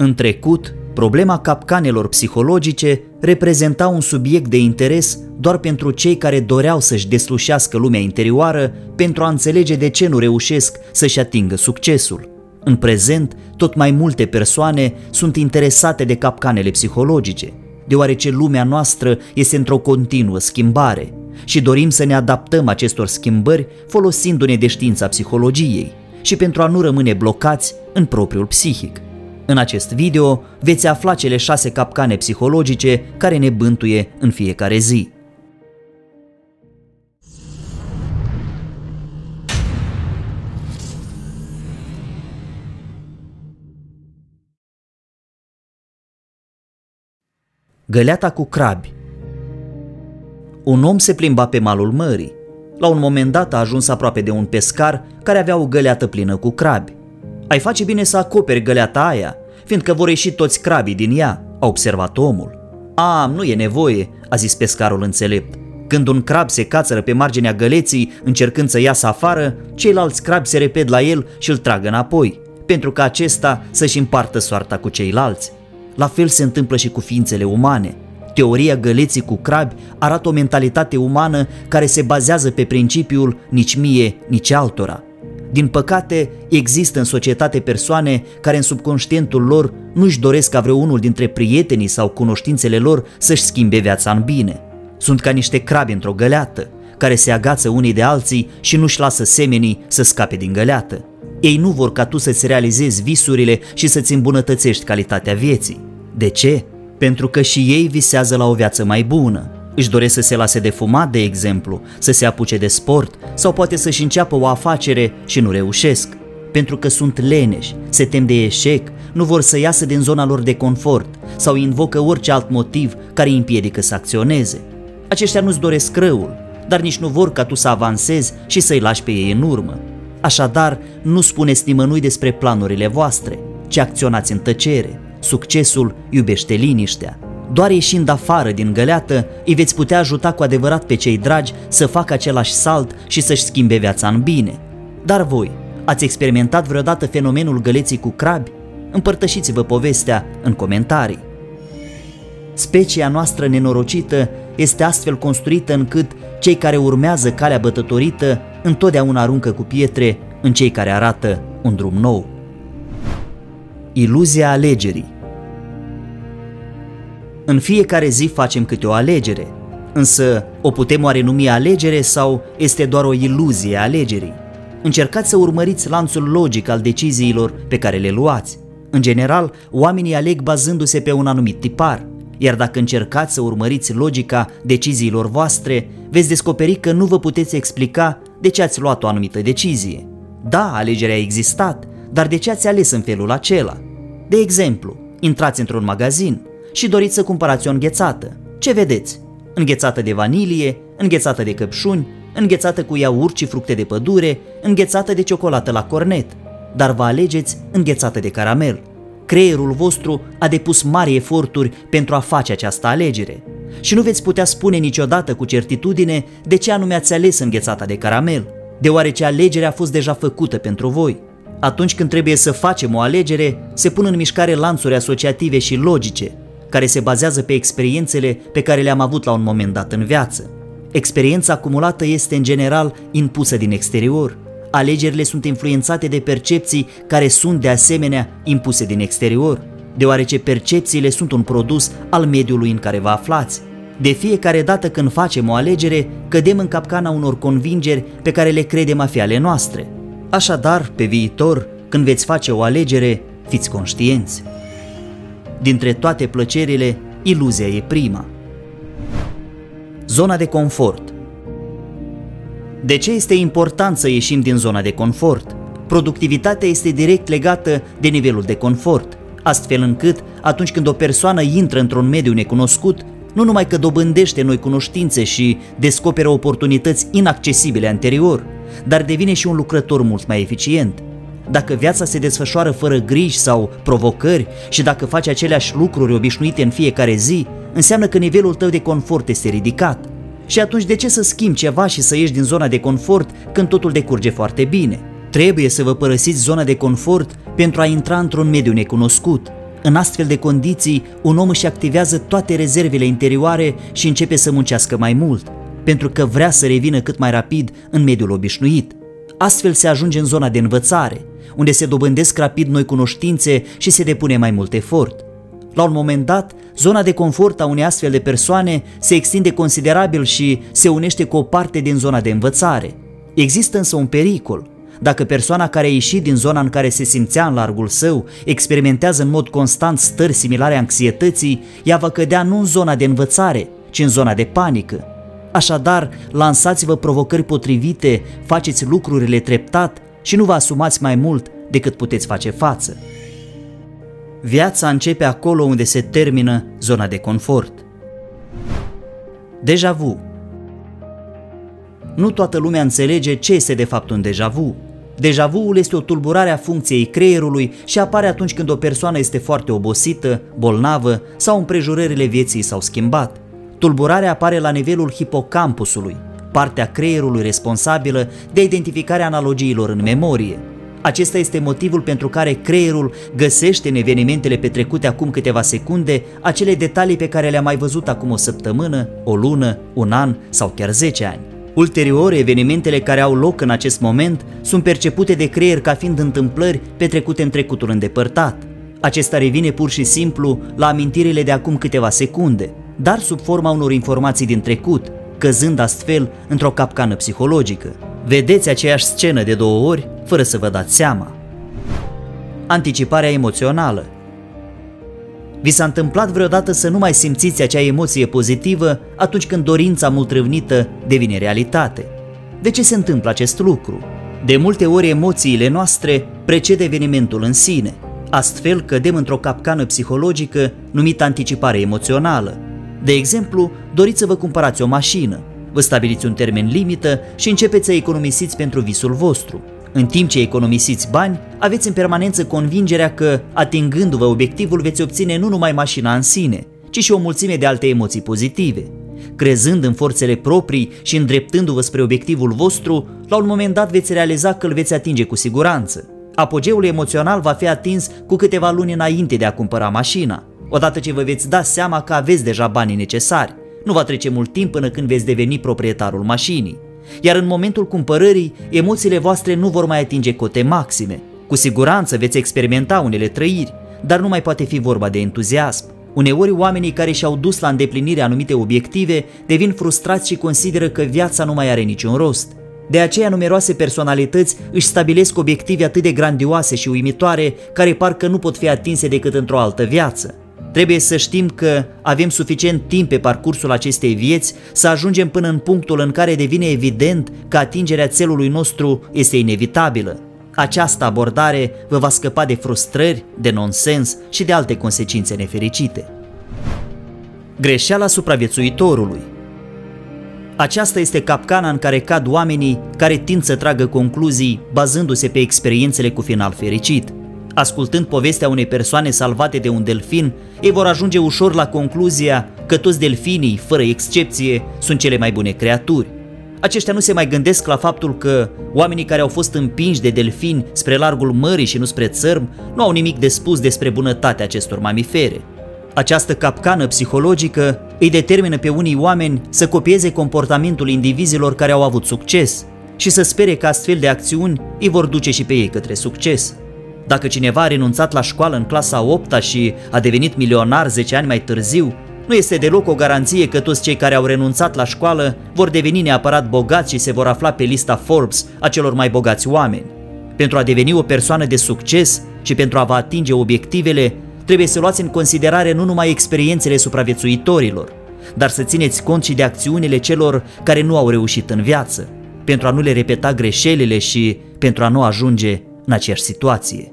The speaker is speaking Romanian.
În trecut, problema capcanelor psihologice reprezenta un subiect de interes doar pentru cei care doreau să-și deslușească lumea interioară pentru a înțelege de ce nu reușesc să-și atingă succesul. În prezent, tot mai multe persoane sunt interesate de capcanele psihologice, deoarece lumea noastră este într-o continuă schimbare și dorim să ne adaptăm acestor schimbări folosindu-ne de știința psihologiei și pentru a nu rămâne blocați în propriul psihic. În acest video veți afla cele șase capcane psihologice care ne bântuie în fiecare zi. Găleata cu crabi Un om se plimba pe malul mării. La un moment dat a ajuns aproape de un pescar care avea o găleată plină cu crabi. Ai face bine să acoperi găleata aia, fiindcă vor ieși toți crabii din ea, a observat omul. A, nu e nevoie, a zis pescarul înțelept. Când un crab se cațără pe marginea găleții încercând să iasă afară, ceilalți crabi se reped la el și îl tragă înapoi, pentru ca acesta să-și împartă soarta cu ceilalți. La fel se întâmplă și cu ființele umane. Teoria găleții cu crabi arată o mentalitate umană care se bazează pe principiul nici mie, nici altora. Din păcate, există în societate persoane care în subconștientul lor nu-și doresc ca vreunul dintre prietenii sau cunoștințele lor să-și schimbe viața în bine. Sunt ca niște crabi într-o găleată, care se agață unii de alții și nu-și lasă semenii să scape din găleată. Ei nu vor ca tu să-ți realizezi visurile și să-ți îmbunătățești calitatea vieții. De ce? Pentru că și ei visează la o viață mai bună. Își doresc să se lase de fumat, de exemplu, să se apuce de sport sau poate să-și înceapă o afacere și nu reușesc. Pentru că sunt leneși, se tem de eșec, nu vor să iasă din zona lor de confort sau invocă orice alt motiv care îi împiedică să acționeze. Aceștia nu-ți doresc răul, dar nici nu vor ca tu să avansezi și să-i lași pe ei în urmă. Așadar, nu spuneți nimănui despre planurile voastre, ci acționați în tăcere. Succesul iubește liniștea. Doar ieșind afară din găleată, îi veți putea ajuta cu adevărat pe cei dragi să facă același salt și să-și schimbe viața în bine. Dar voi, ați experimentat vreodată fenomenul găleții cu crabi? Împărtășiți-vă povestea în comentarii. Specia noastră nenorocită este astfel construită încât cei care urmează calea bătătorită întotdeauna aruncă cu pietre în cei care arată un drum nou. Iluzia alegerii În fiecare zi facem câte o alegere, însă o putem oare numi alegere sau este doar o iluzie a alegerii? Încercați să urmăriți lanțul logic al deciziilor pe care le luați. În general, oamenii aleg bazându-se pe un anumit tipar, iar dacă încercați să urmăriți logica deciziilor voastre, veți descoperi că nu vă puteți explica de ce ați luat o anumită decizie. Da, alegerea a existat, dar de ce ați ales în felul acela? De exemplu, intrați într-un magazin și doriți să cumpărați o înghețată. Ce vedeți? Înghețată de vanilie, înghețată de căpșuni, înghețată cu iaurt și fructe de pădure, înghețată de ciocolată la cornet, dar vă alegeți înghețată de caramel. Creierul vostru a depus mari eforturi pentru a face această alegere și nu veți putea spune niciodată cu certitudine de ce anume ați ales înghețata de caramel, deoarece alegerea a fost deja făcută pentru voi. Atunci când trebuie să facem o alegere, se pun în mișcare lanțuri asociative și logice, care se bazează pe experiențele pe care le-am avut la un moment dat în viață. Experiența acumulată este în general impusă din exterior. Alegerile sunt influențate de percepții care sunt de asemenea impuse din exterior, deoarece percepțiile sunt un produs al mediului în care vă aflați. De fiecare dată când facem o alegere, cădem în capcana unor convingeri pe care le credem a fi ale noastre. Așadar, pe viitor, când veți face o alegere, fiți conștienți. Dintre toate plăcerile, iluzia e prima. Zona de confort De ce este important să ieșim din zona de confort? Productivitatea este direct legată de nivelul de confort, astfel încât atunci când o persoană intră într-un mediu necunoscut, nu numai că dobândește noi cunoștințe și descoperă oportunități inaccesibile anterior, dar devine și un lucrător mult mai eficient. Dacă viața se desfășoară fără griji sau provocări și dacă faci aceleași lucruri obișnuite în fiecare zi, înseamnă că nivelul tău de confort este ridicat. Și atunci de ce să schimbi ceva și să ieși din zona de confort când totul decurge foarte bine? Trebuie să vă părăsiți zona de confort pentru a intra într-un mediu necunoscut. În astfel de condiții, un om își activează toate rezervele interioare și începe să muncească mai mult, pentru că vrea să revină cât mai rapid în mediul obișnuit. Astfel se ajunge în zona de învățare, unde se dobândesc rapid noi cunoștințe și se depune mai mult efort. La un moment dat, zona de confort a unei astfel de persoane se extinde considerabil și se unește cu o parte din zona de învățare. Există însă un pericol. Dacă persoana care a ieșit din zona în care se simțea în largul său experimentează în mod constant stări similare anxietății, ea va cădea nu în zona de învățare, ci în zona de panică. Așadar, lansați-vă provocări potrivite, faceți lucrurile treptat și nu vă asumați mai mult decât puteți face față. Viața începe acolo unde se termină zona de confort. Deja vu Nu toată lumea înțelege ce este de fapt un deja vu. Deja vu este o tulburare a funcției creierului și apare atunci când o persoană este foarte obosită, bolnavă sau împrejurările vieții s-au schimbat. Tulburarea apare la nivelul hipocampusului, partea creierului responsabilă de identificarea analogiilor în memorie. Acesta este motivul pentru care creierul găsește în evenimentele petrecute acum câteva secunde acele detalii pe care le-a mai văzut acum o săptămână, o lună, un an sau chiar 10 ani. Ulterior, evenimentele care au loc în acest moment sunt percepute de creier ca fiind întâmplări petrecute în trecutul îndepărtat. Acesta revine pur și simplu la amintirile de acum câteva secunde, dar sub forma unor informații din trecut, căzând astfel într-o capcană psihologică. Vedeți aceeași scenă de două ori fără să vă dați seama. Anticiparea emoțională Vi s-a întâmplat vreodată să nu mai simțiți acea emoție pozitivă atunci când dorința mult râvnită devine realitate? De ce se întâmplă acest lucru? De multe ori emoțiile noastre precede evenimentul în sine. Astfel cădem într-o capcană psihologică numită anticipare emoțională. De exemplu, doriți să vă cumpărați o mașină, vă stabiliți un termen limită și începeți să economisiți pentru visul vostru. În timp ce economisiți bani, aveți în permanență convingerea că, atingându-vă obiectivul, veți obține nu numai mașina în sine, ci și o mulțime de alte emoții pozitive. Crezând în forțele proprii și îndreptându-vă spre obiectivul vostru, la un moment dat veți realiza că îl veți atinge cu siguranță. Apogeul emoțional va fi atins cu câteva luni înainte de a cumpăra mașina, odată ce vă veți da seama că aveți deja banii necesari. Nu va trece mult timp până când veți deveni proprietarul mașinii. Iar în momentul cumpărării, emoțiile voastre nu vor mai atinge cote maxime. Cu siguranță veți experimenta unele trăiri, dar nu mai poate fi vorba de entuziasm. Uneori oamenii care și-au dus la îndeplinire anumite obiective devin frustrați și consideră că viața nu mai are niciun rost. De aceea numeroase personalități își stabilesc obiective atât de grandioase și uimitoare care parcă nu pot fi atinse decât într-o altă viață. Trebuie să știm că avem suficient timp pe parcursul acestei vieți să ajungem până în punctul în care devine evident că atingerea țelului nostru este inevitabilă. Această abordare vă va scăpa de frustrări, de nonsens și de alte consecințe nefericite. Greșeala supraviețuitorului Aceasta este capcana în care cad oamenii care tind să tragă concluzii bazându-se pe experiențele cu final fericit. Ascultând povestea unei persoane salvate de un delfin, ei vor ajunge ușor la concluzia că toți delfinii, fără excepție, sunt cele mai bune creaturi. Aceștia nu se mai gândesc la faptul că oamenii care au fost împinși de delfini spre largul mării și nu spre țărm nu au nimic de spus despre bunătatea acestor mamifere. Această capcană psihologică îi determină pe unii oameni să copieze comportamentul indivizilor care au avut succes și să spere că astfel de acțiuni îi vor duce și pe ei către succes. Dacă cineva a renunțat la școală în clasa 8 și a devenit milionar 10 ani mai târziu, nu este deloc o garanție că toți cei care au renunțat la școală vor deveni neapărat bogați și se vor afla pe lista Forbes a celor mai bogați oameni. Pentru a deveni o persoană de succes și pentru a vă atinge obiectivele, trebuie să luați în considerare nu numai experiențele supraviețuitorilor, dar să țineți cont și de acțiunile celor care nu au reușit în viață, pentru a nu le repeta greșelile și pentru a nu ajunge în aceeași situație.